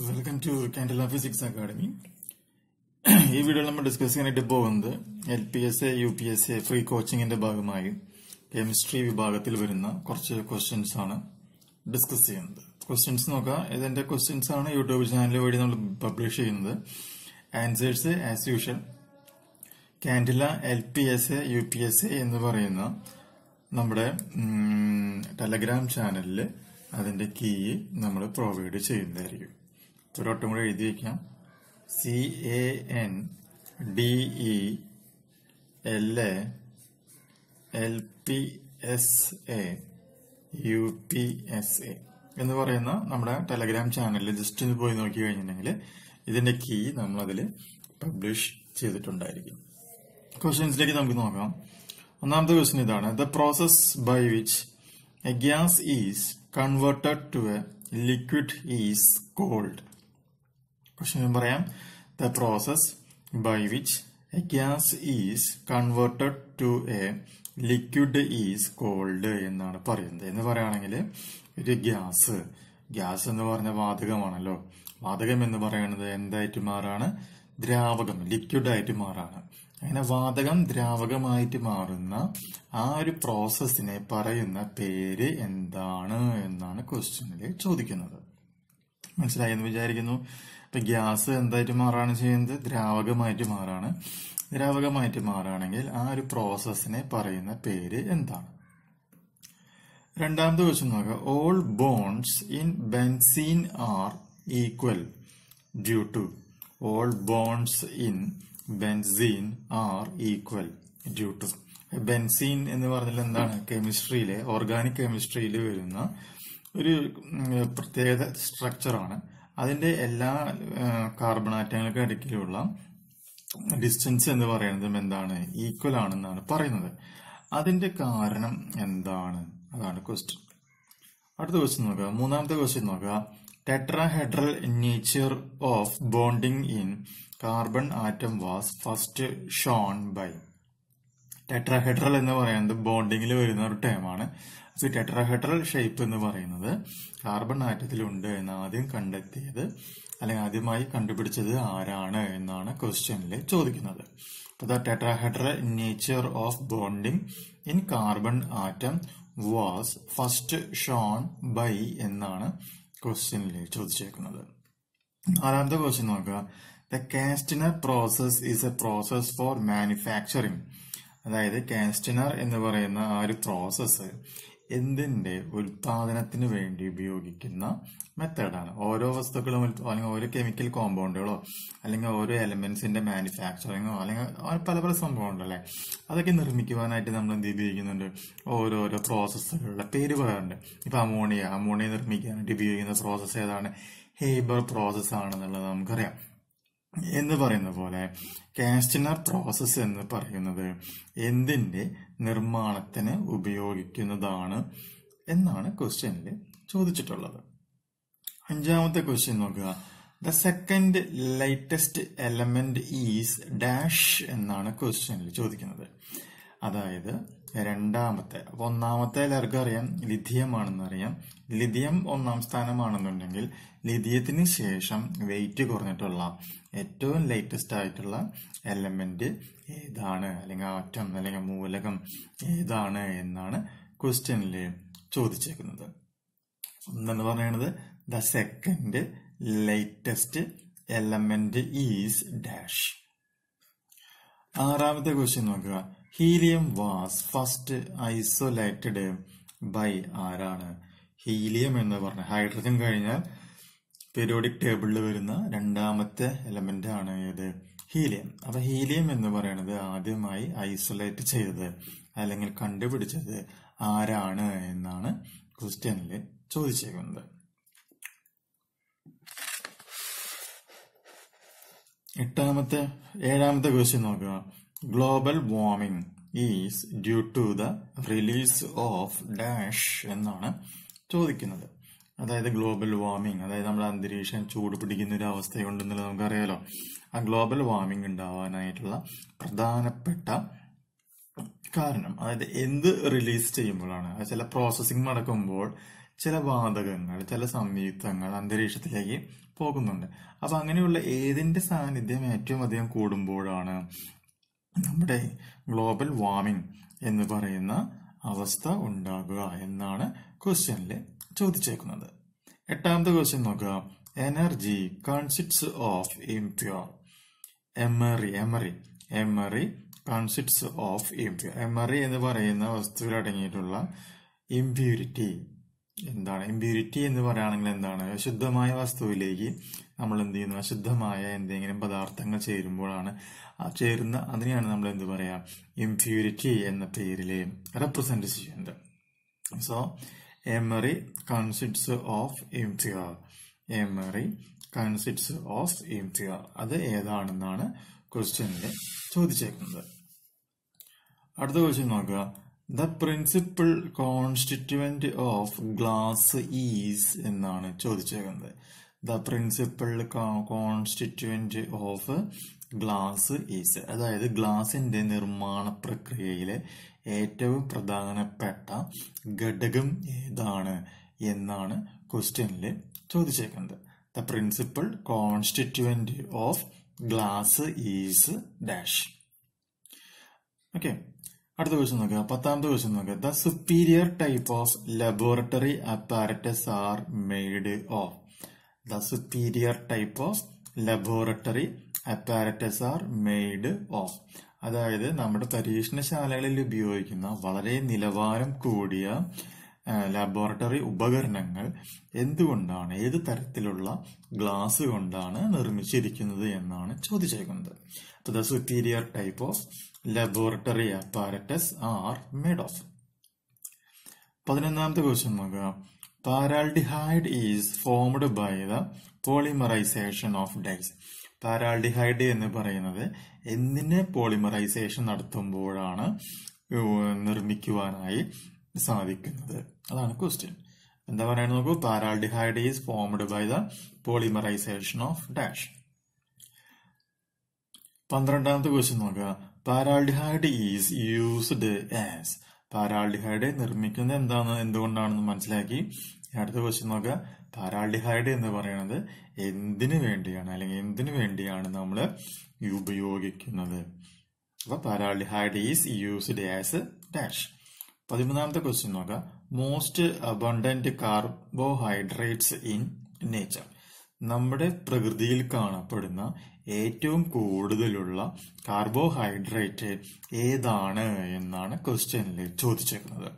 Welcome to Candela physics academy ഈ വീഡിയോയിൽ നമ്മൾ ഡിസ്കസ് ചെയ്യാനായിട്ട് പോകുന്നത് L P S A U P S A free കോച്ചിങ്ങിന്റെ ഭാഗമായി കെമിസ്ട്രി വിഭാഗത്തിൽ വരുന്ന കുറച്ച് ക്വസ്റ്റ്യൻസ് ആണ് ഡിസ്കസ് ചെയ്യുന്നത്. ക്വസ്റ്റ്യൻസ് നോക്കാം. ഇതിന്റെ ക്വസ്റ്റ്യൻസ് ആണ്. യൂട്യൂബ് ചാനൽ വഴി നമ്മൾ പബ്ലിഷ് ചെയ്യുന്നത്. Answers as usual Candela L P S A U P S A എന്ന് പറയുന്ന നമ്മുടെ ടെലഗ്രാം ചാനലിൽ അതിന്റെ കീ നമ്മൾ പ്രൊവൈഡ് ചെയ്യുന്നതായിരിക്കും. ഒരൊട്ടം കൂടെ എഴുതി വയ്ക്കാം C A N D E L A L P S A U P S A എന്ന് പറയുന്ന നമ്മുടെ ടെലഗ്രാം ചാനലിൽ ജസ്റ്റ് ഒന്ന് പോയി നോക്കി കഴിഞ്ഞിട്ടുണ്ടെങ്കിൽ ഇതിന്റെ കീ നമ്മൾ അതിൽ പബ്ലിഷ് ചെയ്തിട്ടുണ്ടായിരിക്കും ക്വസ്റ്റ്യൻസിലേക്ക് നമുക്ക് നോക്കാം. ഒന്നാമത്തെ ക്വസ്റ്റ്യൻ ഇതാണ്. The process by which a gas is converted to a liquid is called question പറയാം. The process by which a gas is converted to a liquid is called എന്നാണ് പറയുന്നത്. എന്ന് പറയുകയാണെങ്കിൽ ഒരു ഗ്യാസ് ഗ്യാസ് എന്ന് പറഞ്ഞ വാതകമാണല്ലോ. വാതകം എന്ന് പറയുന്നത് എന്തായിട്ട് മാറാണ്? ദ്രാവകം ലിക്വിഡ് ആയിട്ട് മാറാണ്. അങ്ങനെ വാതകം ദ്രാവകമായിട്ട് മാറുന്ന ആ ഒരു പ്രോസസ്സിനെ പറയുന്ന പേര് എന്താണ് എന്നാണ് ക്വസ്റ്റ്യനിൽ ചോദിക്കുന്നത്. മനസ്സിലായി എന്ന് വിചാരിക്കുന്നു. ഇപ്പൊ ഗ്യാസ് എന്തായിട്ട് മാറാണ് ചെയ്യുന്നത്? ദ്രാവകമായിട്ട് മാറാണ്. ദ്രാവകമായിട്ട് മാറുകയാണെങ്കിൽ ആ ഒരു പ്രോസസ്സിനെ പറയുന്ന പേര് എന്താണ്? രണ്ടാമത്തെ ക്വസ്റ്റ്യൻ നോക്കുക all bonds in benzene are equal due to all bonds in benzene are equal due to benzene എന്ന് പറഞ്ഞാൽ എന്താണ്? കെമിസ്ട്രിയിലെ ഓർഗാനിക് കെമിസ്ട്രിയിൽ വരുന്ന ഒരു പ്രത്യേക സ്ട്രക്ചറാണ് അതിന്റെ എല്ലാ കാർബൺ ആറ്റങ്ങൾക്ക് ഇടയ്ക്കുള്ള ഡിസ്റ്റൻസ് എന്ന് പറയുന്നത് എന്താണ്? ഈക്വൽ ആണെന്നാണ് പറയുന്നത്. അതിന്റെ കാരണം എന്താണ്? അതാണ് ക്വസ്റ്റ്യൻ അടുത്ത ക്വസ്റ്റ്യൻ നോക്കുക. മൂന്നാമത്തെ ക്വസ്റ്റ്യൻ നോക്കുക. Tetrahedral nature of bonding in carbon atom was first shown by tetrahedral എന്ന് പറയുന്നത് ബോണ്ടിങ്ങിൽ വരുന്ന ഒരു ടേമാണ് സോ ടെട്രാഹെഡ്രൽ ഷേപ്പ് എന്ന് പറയുന്നത് കാർബൺ ആറ്റത്തിലുണ്ട് എന്ന് ആദ്യം കണ്ടെത്തിയത്. അല്ലെങ്കിൽ ആദ്യമായി കണ്ടുപിടിച്ചത് ആരാണ് എന്നാണ് ക്വസ്റ്റ്യനിൽ ചോദിക്കുന്നത്. The tetrahedral nature of bonding in carbon atom was first shown by എന്നാണ് ക്വസ്റ്റ്യനിൽ ചോദിച്ചേക്കുന്നത്. നാലാമത്തെ ക്വസ്റ്റ്യൻ നോക്കുക. The Castner process is a process for manufacturing അതായത് കാസ്റ്റിനർ എന്ന് പറയുന്ന ആ ഒരു പ്രോസസ്സ് എന്തിന്റെ ഉൽപാദനത്തിന് വേണ്ടി ഉപയോഗിക്കുന്ന മെത്തേഡാണ്. ഓരോ വസ്തുക്കളും അല്ലെങ്കിൽ ഓരോ കെമിക്കൽ കോമ്പൗണ്ടുകളോ അല്ലെങ്കിൽ ഓരോ എലമെന്റ്സിന്റെ മാനുഫാക്ചറിങ്ങോ അല്ലെങ്കിൽ പല പല സംഭവമുണ്ടല്ലേ അതൊക്കെ നിർമ്മിക്കുവാനായിട്ട് നമ്മൾ എന്ത് ഉപയോഗിക്കുന്നുണ്ട് ഓരോരോ പ്രോസസ്സുകളുടെ പേര് പറയാറുണ്ട്. ഇപ്പൊ അമോണിയ അമോണിയ നിർമ്മിക്കാനായിട്ട് ഉപയോഗിക്കുന്ന പ്രോസസ്സ് ഏതാണ്? ഹേബർ പ്രോസസ് ആണെന്നുള്ളത് നമുക്കറിയാം. എന്ന് പറയുന്ന പോലെ കാസ്റ്റിനർ പ്രോസസ്സ് എന്ന് പറയുന്നത് എന്തിന്റെ നിർമ്മാണത്തിന് ഉപയോഗിക്കുന്നതാണ് എന്നാണ് ക്വസ്റ്റ്യനിൽ ചോദിച്ചിട്ടുള്ളത്. അഞ്ചാമത്തെ ക്വസ്റ്റ്യൻ നോക്കുക. The second lightest element is dash എന്നാണ് ക്വസ്റ്റ്യനിൽ ചോദിക്കുന്നത്. അതായത് രണ്ടാമത്തെ അപ്പൊ ഒന്നാമത്തെ എല്ലാവർക്കും അറിയാം ലിഥിയമാണെന്ന് അറിയാം. ലിഥിയം ഒന്നാം സ്ഥാനമാണെന്നുണ്ടെങ്കിൽ ലിഥിയത്തിന് ശേഷം വെയിറ്റ് കുറഞ്ഞിട്ടുള്ള ഏറ്റവും ലേറ്റസ്റ്റ് ആയിട്ടുള്ള എലമെന്റ് ഏതാണ്? അല്ലെങ്കിൽ ആറ്റം അല്ലെങ്കിൽ മൂലകം ഏതാണ് എന്നാണ് ക്വസ്റ്റ്യനിൽ ചോദിച്ചേക്കുന്നത്. ഒന്നെന്ന് പറയുന്നത് the second lightest element is dash ആറാമത്തെ ക്വസ്റ്റ്യൻ നോക്കുക. Helium was first isolated by ആരാണ്? ഹീലിയം എന്ന് പറഞ്ഞ ഹൈഡ്രജൻ കഴിഞ്ഞാൽ പീരിയോഡിക് ടേബിളിൽ വരുന്ന രണ്ടാമത്തെ എലമെന്റ് ആണ് ഏത്? ഹീലിയം. അപ്പൊ ഹീലിയം എന്ന് പറയുന്നത് ആദ്യമായി ഐസൊലേറ്റ് ചെയ്തത് അല്ലെങ്കിൽ കണ്ടുപിടിച്ചത് ആരാണ് എന്നാണ് ക്വസ്റ്റ്യനിൽ ചോദിച്ചേക്കുന്നത്. എട്ടാമത്തെ ഏഴാമത്തെ ക്വസ്റ്റ്യൻ നോക്കുക. Global warming is due to the release of dash എന്നാണ് ചോദിക്കുന്നത്. അതായത് ഗ്ലോബൽ വാർമിംഗ് അതായത് നമ്മുടെ അന്തരീക്ഷം ചൂട് പിടിക്കുന്ന ഒരു അവസ്ഥയുണ്ടെന്നുള്ളത് നമുക്കറിയാലോ. ആ ഗ്ലോബൽ വാർമിംഗ് ഉണ്ടാവാനായിട്ടുള്ള പ്രധാനപ്പെട്ട കാരണം അതായത് എന്ത് റിലീസ് ചെയ്യുമ്പോഴാണ് ചില പ്രോസസ്സിംഗ് നടക്കുമ്പോൾ ചില വാതകങ്ങൾ ചില സംയുക്തങ്ങൾ അന്തരീക്ഷത്തിലേക്ക് പോകുന്നുണ്ട്. അപ്പൊ അങ്ങനെയുള്ള ഏതിന്റെ സാന്നിധ്യം ഏറ്റവും അധികം കൂടുമ്പോഴാണ് നമ്മുടെ ഗ്ലോബൽ വാർമിംഗ് എന്ന് പറയുന്ന അവസ്ഥ ഉണ്ടാകുക എന്നാണ് ക്വസ്റ്റ്യനിൽ ചോദിച്ചേക്കുന്നത്. എട്ടാമത്തെ ക്വസ്റ്റ്യൻ നോക്കുക. Energy consists of impure emery emery emery consists of impure emery എന്ന് പറയുന്ന വസ്തുവിൽ അടങ്ങിയിട്ടുള്ള ഇംപ്യൂരിറ്റി എന്താണ്? ഇമ്പ്യൂരിറ്റി എന്ന് പറയുകയാണെങ്കിൽ എന്താണ്? അശുദ്ധമായ വസ്തുവിലേക്ക് നമ്മൾ എന്ത് ചെയ്യുന്നു? അശുദ്ധമായ എന്തെങ്കിലും പദാർത്ഥങ്ങൾ ചേരുമ്പോഴാണ് ആ ചേരുന്ന അതിനെയാണ് നമ്മൾ എന്ത് പറയാ? ഇംപ്യൂരിറ്റി എന്ന പേരിൽ റെപ്രസെന്റ് ചെയ്യുന്നത്. So emery consists of impure emery consists of impure അത് ഏതാണെന്നാണ് ക്വസ്റ്റ്യനിൽ ചോദിച്ചേക്കുന്നത്. അടുത്ത ക്വസ്റ്റ്യൻ നോക്കുക. The principal constituent of glass is എന്നാണ് ചോദിച്ചേക്കുന്നത്. The principal constituent of glass is അതായത് ഗ്ലാസിന്റെ നിർമ്മാണ പ്രക്രിയയിലെ ഏറ്റവും പ്രധാനപ്പെട്ട ഘടകം ഏതാണ് എന്നാണ് ക്വസ്റ്റ്യനിൽ ചോദിച്ചേക്കുന്നത്. The principal constituent of glass is dash okay അടുത്ത ക്വസ്റ്റ്യൻ നോക്കുക പത്താമത്തെ ക്വസ്റ്റ്യൻ നോക്കുക the superior type of laboratory apparatus are made of the superior type of laboratory apparatus are made of അതായത് നമ്മുടെ പരീക്ഷണശാലകളിൽ ഉപയോഗിക്കുന്ന വളരെ നിലവാരം കൂടിയ ലബോറട്ടറി ഉപകരണങ്ങൾ എന്തുകൊണ്ടാണ് ഏത് തരത്തിലുള്ള ഗ്ലാസ് കൊണ്ടാണ് നിർമ്മിച്ചിരിക്കുന്നത് എന്നാണ് ചോദിച്ചേക്കുന്നത് അപ്പൊ the superior type of laboratory apparatus are made of പതിനൊന്നാമത്തെ ക്വസ്റ്റ്യൻ നോക്കുക. Paraldehyde is formed by the polymerisation of dice paraldehyde എന്ന് പറയുന്നത് എന്തിനെ പോളിമറൈസേഷൻ നടത്തുമ്പോഴാണ് നിർമ്മിക്കുവാനായി സാധിക്കുന്നത്? അതാണ് ക്വസ്റ്റ്യൻ എന്താ പറയുന്നത് നോക്കൂ? Paraldehyde is formed by the polymerisation of dash പന്ത്രണ്ടാമത്തെ ക്വസ്റ്റ്യൻ നോക്കുക. Paraldehyde is used as. Paraldehyde നിർമ്മിക്കുന്നത് എന്താണ്? എന്തുകൊണ്ടാണെന്ന് മനസ്സിലാക്കി. അടുത്ത ക്വസ്റ്റ്യൻ നോക്കുക പാരാൾഡിഹൈഡ് എന്ന് പറയുന്നത് എന്തിനു വേണ്ടിയാണ്? അല്ലെങ്കിൽ എന്തിനു വേണ്ടിയാണ് നമ്മൾ ഉപയോഗിക്കുന്നത്? അപ്പൊ paraldehyde is used as dash. പതിമൂന്നാമത്തെ ക്വസ്റ്റ്യൻ നോക്കുക most abundant carbohydrates in nature നമ്മുടെ പ്രകൃതിയിൽ കാണപ്പെടുന്ന ഏറ്റവും കൂടുതലുള്ള കാർബോഹൈഡ്രേറ്റ് ഏതാണ് എന്നാണ് ക്വസ്റ്റ്യനിൽ ചോദിച്ചേക്കുന്നത്.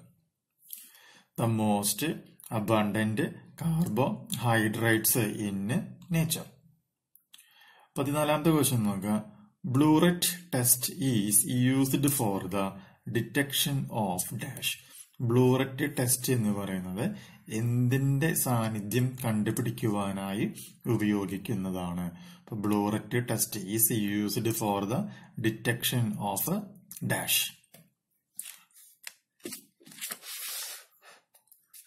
The most abundant carbohydrates in nature പതിനാലാമത്തെ ക്വസ്റ്റ്യൻ നോക്കുക biuret test is used for the detection of dash biuret test എന്ന് പറയുന്നത് എന്തിന്റെ സാന്നിധ്യം കണ്ടുപിടിക്കുവാനായി ഉപയോഗിക്കുന്നതാണ്. Biuret test is used for the detection of dash.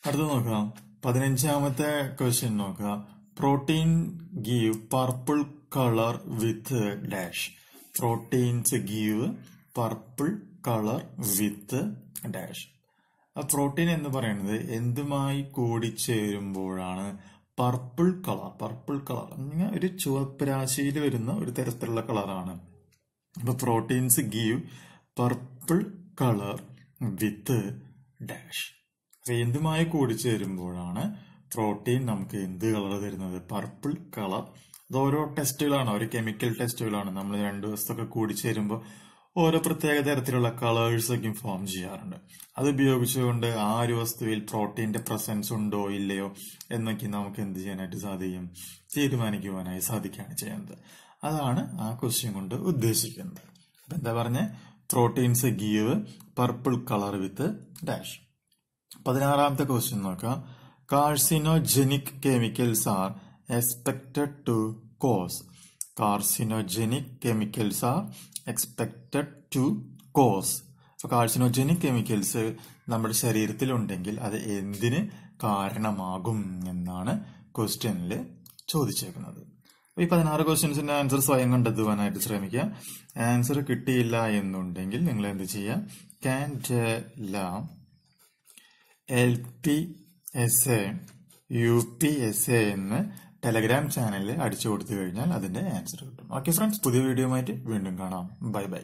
അടുത്ത നോക്കാം. പതിനഞ്ചാമത്തെ ക്വസ്റ്റ്യൻ നോക്കുക. Protein give purple colour with dash. Proteins give purple colour with dash. ആ പ്രോട്ടീൻ എന്ന് പറയുന്നത് എന്തുമായി കൂടിച്ചേരുമ്പോഴാണ് പർപ്പിൾ കളർ പർപ്പിൾ കളർ. ഒരു ചുവപ്പ് രാശിയിൽ വരുന്ന ഒരു തരത്തിലുള്ള കളറാണ്. അപ്പൊ proteins give purple colour with dash. എന്തുമായി കൂടിച്ചേരുമ്പോഴാണ് പ്രോട്ടീൻ നമുക്ക് എന്ത് കളർ തരുന്നത്? Purple colour. അത് ഓരോ ടെസ്റ്റുകളാണ് ഓരോ കെമിക്കൽ ടെസ്റ്റുകളാണ്. നമ്മൾ രണ്ടു ദിവസത്തൊക്കെ കൂടിച്ചേരുമ്പോൾ ഓരോ പ്രത്യേക തരത്തിലുള്ള കളേഴ്സൊക്കെയും ഫോം ചെയ്യാറുണ്ട്. അത് ഉപയോഗിച്ചുകൊണ്ട് ആ ഒരു വസ്തുവിൽ പ്രോട്ടീന്റെ പ്രസൻസ് ഉണ്ടോ ഇല്ലയോ എന്നൊക്കെ നമുക്ക് എന്ത് ചെയ്യാനായിട്ട് സാധിക്കും? തീരുമാനിക്കുവാനായി സാധിക്കുകയാണ് ചെയ്യുന്നത്. അതാണ് ആ ക്വസ്റ്റ്യൻ കൊണ്ട് ഉദ്ദേശിക്കുന്നത്. അപ്പം എന്താ പറഞ്ഞ? Proteins give purple colour with dash പതിനാറാമത്തെ ക്വസ്റ്റ്യൻ നോക്കാം. Carcinogenic chemicals are expected to cause carcinogenic chemicals are expected to cause അപ്പോൾ കാർസിനോജനിക് കെമിക്കൽസ് നമ്മുടെ ശരീരത്തിൽ ഉണ്ടെങ്കിൽ അത് എന്തിന് കാരണമാകും എന്നാണ് ക്വസ്റ്റ്യനിൽ ചോദിച്ചേക്കുന്നത്. അപ്പോൾ ഈ പതിനാറ് ക്വസ്റ്റ്യൻസിന്റെ ആൻസർ സ്വയം കണ്ടെത്തുവാനായിട്ട് ശ്രമിക്കുക. ആൻസർ കിട്ടിയില്ല എന്നുണ്ടെങ്കിൽ നിങ്ങൾ എന്ത് ചെയ്യുക? Candela L P S A U P S A എന്ന് ടെലഗ്രാം ചാനലിൽ അടിച്ചു കൊടുത്തു കഴിഞ്ഞാൽ അതിന്റെ ആൻസർ കിട്ടും. ഓക്കെ ഫ്രണ്ട്സ് പുതിയ വീഡിയോ ആയിട്ട് വീണ്ടും കാണാം. Bye bye.